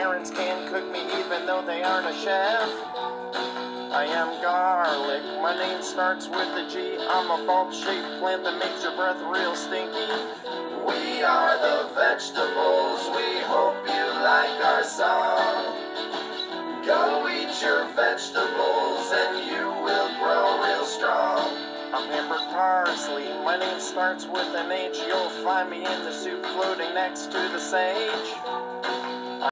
parents can cook me even though they aren't a chef. I am garlic. My name starts with a G. I'm a bulb shaped plant that makes your breath real stinky. We are the vegetables. We hope you like our song. Go eat your vegetables and you will grow real strong. I'm Hamburg Parsley. My name starts with an H. You'll find me in the soup floating next to the sage.